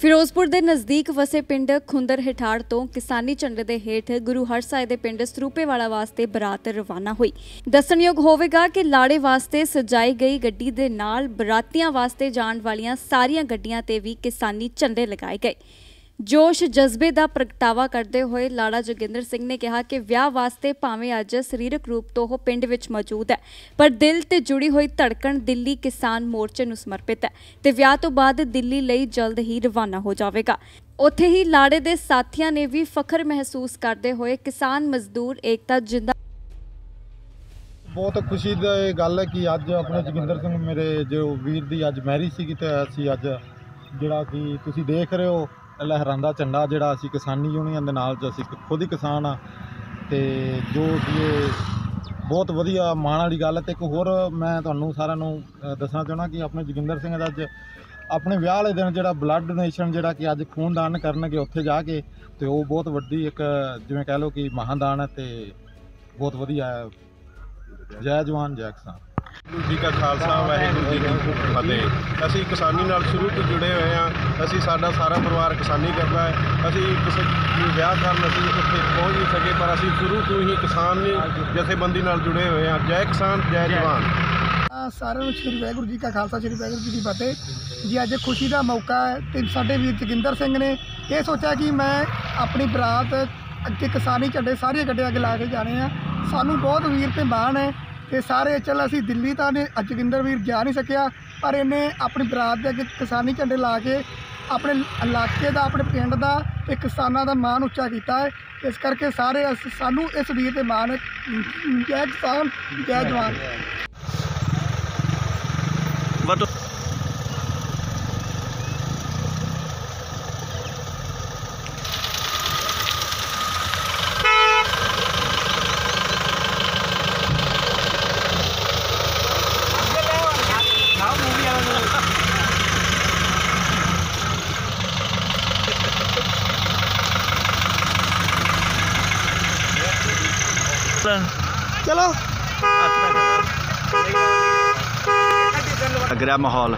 ਫਿਰੋਜ਼ਪੁਰ ਦੇ ਨਜ਼ਦੀਕ ਵਸੇ ਪਿੰਡ ਖੁੰਦਰ ਹਿਠਾੜ ਤੋਂ ਕਿਸਾਨੀ ਝੰਡੇ ਦੇ ਹੇਠ ਗੁਰੂ ਹਰਸਾਏ ਦੇ ਪਿੰਡ ਸਰੂਪੇਵਾਲਾ ਵਾਸਤੇ ਬਰਾਤ ਰਵਾਨਾ ਹੋਈ। ਦੱਸਣਯੋਗ ਹੋਵੇਗਾ ਕਿ ਲਾੜੇ ਵਾਸਤੇ ਸਜਾਈ ਗਈ ਗੱਡੀ ਦੇ ਨਾਲ ਬਰਾਤੀਆਂ ਵਾਸਤੇ ਜਾਣ ਵਾਲੀਆਂ ਸਾਰੀਆਂ ਗੱਡੀਆਂ ਤੇ ਵੀ ਕਿਸਾਨੀ ਝੰਡੇ ਲਗਾਏ ਗਏ। ਜੋਸ਼ ਜਜ਼ਬੇ ਦਾ ਪ੍ਰਗਟਾਵਾ ਕਰਦੇ ਹੋਏ ਲਾੜਾ ਜੋਗਿੰਦਰ ਸਿੰਘ ਨੇ ਕਿਹਾ ਕਿ ਵਿਆਹ ਵਾਸਤੇ ਭਾਵੇਂ ਅੱਜ ਸਰੀਰਕ ਰੂਪ ਤੋਂ ਉਹ ਪਿੰਡ ਵਿੱਚ ਮੌਜੂਦ ਹੈ, ਪਰ ਦਿਲ ਤੇ ਜੁੜੀ ਹੋਈ ਧੜਕਣ ਦਿੱਲੀ ਕਿਸਾਨ ਮੋਰਚੇ ਨੂੰ ਸਮਰਪਿਤ ਹੈ ਤੇ ਵਿਆਹ ਤੋਂ ਬਾਅਦ ਦਿੱਲੀ ਲਈ ਜਲਦ ਹੀ ਰਵਾਨਾ ਹੋ ਜਾਵੇਗਾ। ਉੱਥੇ ਹੀ ਲਾੜੇ ਦੇ ਸਾਥੀਆਂ ਨੇ ਵੀ ਫਖਰ ਮਹਿਸੂਸ ਕਰਦੇ ਹੋਏ ਕਿਸਾਨ ਮਜ਼ਦੂਰ ਏਕਤਾ ਜਿੰਦਾ ਬਹੁਤ ਖੁਸ਼ੀ ਦੀ ਗੱਲ ਹੈ ਕਿ ਅੱਜ ਆਪਣੇ ਜੋਗਿੰਦਰ ਸਿੰਘ ਮੇਰੇ ਜੋ ਵੀਰ ਦੀ ਅੱਜ ਮੈਰਿਜ ਸੀਗੀ ਤੇ ਅਸੀਂ ਅੱਜ ਜਿਹੜਾ ਕਿ ਤੁਸੀਂ ਦੇਖ ਰਹੇ ਹੋ ਲਹਿਰਾਂਦਾ ਝੰਡਾ ਜਿਹੜਾ ਅਸੀਂ ਕਿਸਾਨੀ ਯੂਨੀਅਨ ਦੇ ਨਾਲ ਜੋ ਅਸੀਂ ਖੁਦ ਹੀ ਕਿਸਾਨ ਆ ਤੇ ਜੋ ਕਿ ਬਹੁਤ ਵਧੀਆ ਮਾਣ ਵਾਲੀ ਗੱਲ ਹੈ ਤੇ ਇੱਕ ਹੋਰ ਮੈਂ ਤੁਹਾਨੂੰ ਸਾਰਿਆਂ ਨੂੰ ਦੱਸਣਾ ਚਾਹੁੰਦਾ ਕਿ ਆਪਣੇ ਜੋਗਿੰਦਰ ਸਿੰਘ ਦਾ ਅੱਜ ਆਪਣੇ ਵਿਆਹ ਵਾਲੇ ਦਿਨ ਜਿਹੜਾ ਬਲੱਡ ਡੋਨੇਸ਼ਨ ਜਿਹੜਾ ਕਿ ਅੱਜ ਖੂਨ ਦਾਨ ਕਰਨਗੇ ਉੱਥੇ ਜਾ ਕੇ ਤੇ ਉਹ ਬਹੁਤ ਵੱਡੀ ਇੱਕ, ਜਿਵੇਂ ਕਹਿ ਲਓ ਕਿ ਮਹਾਦਾਨ ਹੈ ਤੇ ਬਹੁਤ ਵਧੀਆ ਹੈ ਜੈ ਜਵਾਨ, ਜੈ ਕਿਸਾਨ। ਵਾਹਿਗੁਰੂ ਜੀ ਕਾ ਖਾਲਸਾ ਵਾਹਿਗੁਰੂ ਜੀ ਕੀ ਫਤਿਹ। ਅਸੀਂ ਕਿਸਾਨੀ ਨਾਲ ਸ਼ੁਰੂ ਤੋਂ ਜੁੜੇ ਹੋਏ ਹਾਂ। ਅਸੀਂ ਸਾਡਾ ਸਾਰਾ ਪਰਿਵਾਰ ਕਿਸਾਨੀ ਕਰਦਾ ਹੈ। ਅਸੀਂ ਕਿਸੇ ਨੂੰ ਵਿਆਹ ਕਰਨ ਅਸੀਂ ਉੱਥੇ ਪਹੁੰਚ ਨਹੀਂ ਸਕੇ ਪਰ ਅਸੀਂ ਸ਼ੁਰੂ ਤੋਂ ਹੀ ਕਿਸਾਨੀ ਜਥੇਬੰਦੀ ਨਾਲ ਜੁੜੇ ਹੋਏ ਹਾਂ। ਜੈ ਕਿਸਾਨ ਜੈ ਜਵਾਨ। ਸਾਰਿਆਂ ਨੂੰ ਸ਼੍ਰੀ ਵਾਹਿਗੁਰੂ ਜੀ ਕਾ ਖਾਲਸਾ ਸ਼੍ਰੀ ਵਾਹਿਗੁਰੂ ਜੀ ਕੀ ਫਤਿਹ। ਜੀ ਅੱਜ ਖੁਸ਼ੀ ਦਾ ਮੌਕਾ ਹੈ ਤੇ ਸਾਡੇ ਵੀਰ ਜੋਗਿੰਦਰ ਸਿੰਘ ਨੇ ਇਹ ਸੋਚਿਆ ਕਿ ਮੈਂ ਆਪਣੀ ਬਰਾਤ ਅੱਗੇ ਕਿਸਾਨੀ ਝੰਡੇ ਸਾਰੀਆਂ ਗੱਡੇ ਅੱਗੇ ਲਾ ਕੇ ਜਾਣੇ ਆ। ਸਾਨੂੰ ਬਹੁਤ ਵੀਰ ਤੇ ਮਾਣ ਹੈ ਤੇ ਸਾਰੇ ਚੱਲ ਅਸੀਂ ਦਿੱਲੀ ਤਾਂ ਨੇ, ਅੱਜ ਜੋਗਿੰਦਰ ਵੀਰ ਜਾ ਨਹੀਂ ਸਕਿਆ, ਪਰ ਇਹਨੇ ਆਪਣੀ ਬਰਾਤ ਦੇ ਅੱਗੇ ਕਿਸਾਨੀ ਝੰਡੇ ਲਾ ਕੇ ਆਪਣੇ ਇਲਾਕੇ ਦਾ, ਆਪਣੇ ਪਿੰਡ ਦਾ ਤੇ ਕਿਸਾਨਾਂ ਦਾ ਮਾਣ ਉੱਚਾ ਕੀਤਾ ਹੈ। ਇਸ ਕਰਕੇ ਸਾਰੇ ਅਸੀਂ- ਸਾਨੂੰ ਇਸ ਵੀਰ ਤੇ ਮਾਣ ਜੈ ਕਿਸਾਨ, ਜੈ ਜਵਾਨ। ਚਲੋ ਲੱਗ ਰਿਹਾ ਮਾਹੌਲ